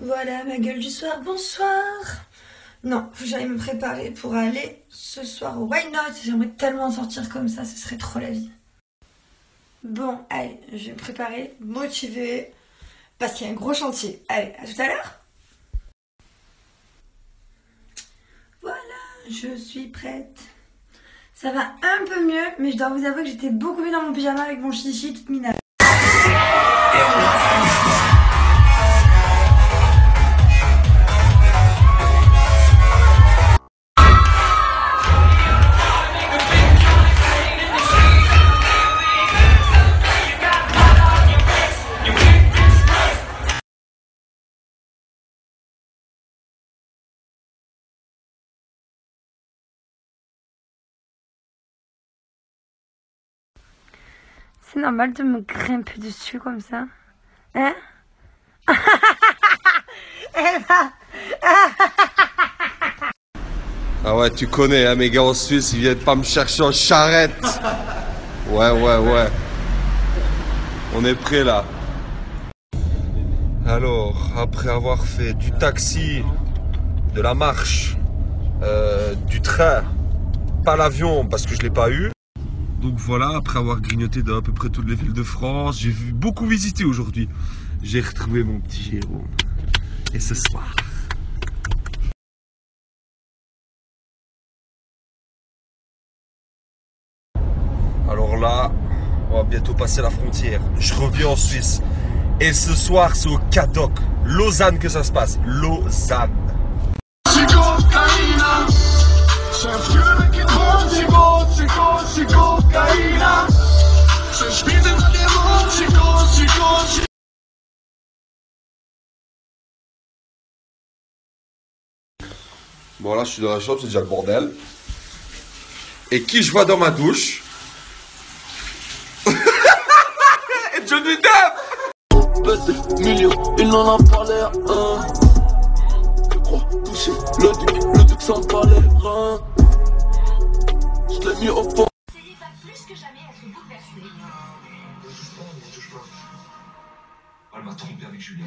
Voilà ma gueule du soir, bonsoir Non, faut j'aille me préparer pour aller ce soir au Why Not J'aimerais tellement sortir comme ça, ce serait trop la vie. Bon, allez, je vais me préparer, motivée, parce qu'il y a un gros chantier. Allez, à tout à l'heure Voilà, je suis prête. Ça va un peu mieux, mais je dois vous avouer que j'étais beaucoup mieux dans mon pyjama avec mon chichi toute minable. C'est normal de me grimper dessus comme ça Hein? Ah ouais, tu connais, hein, mes gars en Suisse, ils viennent pas me chercher en charrette. Ouais, ouais, ouais. On est prêt là. Alors, après avoir fait du taxi, de la marche, euh, du train, pas l'avion parce que je l'ai pas eu. Donc voilà, après avoir grignoté dans à peu près toutes les villes de France, j'ai beaucoup visiter aujourd'hui. J'ai retrouvé mon petit Jérôme. Et ce soir, Alors là, on va bientôt passer la frontière. Je reviens en Suisse. Et ce soir, c'est au Cadoc, Lausanne que ça se passe. Lausanne. Bon là, je suis dans la chambre, c'est déjà le bordel. Et qui je vois dans ma douche Johnny Depp milieu, il n'en a pas l'air. Hein. Je crois toucher le duc, le duc sans pas les reins. Je l'ai mis au fond. N'essayez pas plus que jamais à se bouleverser. Elle m'a trompé avec Julien.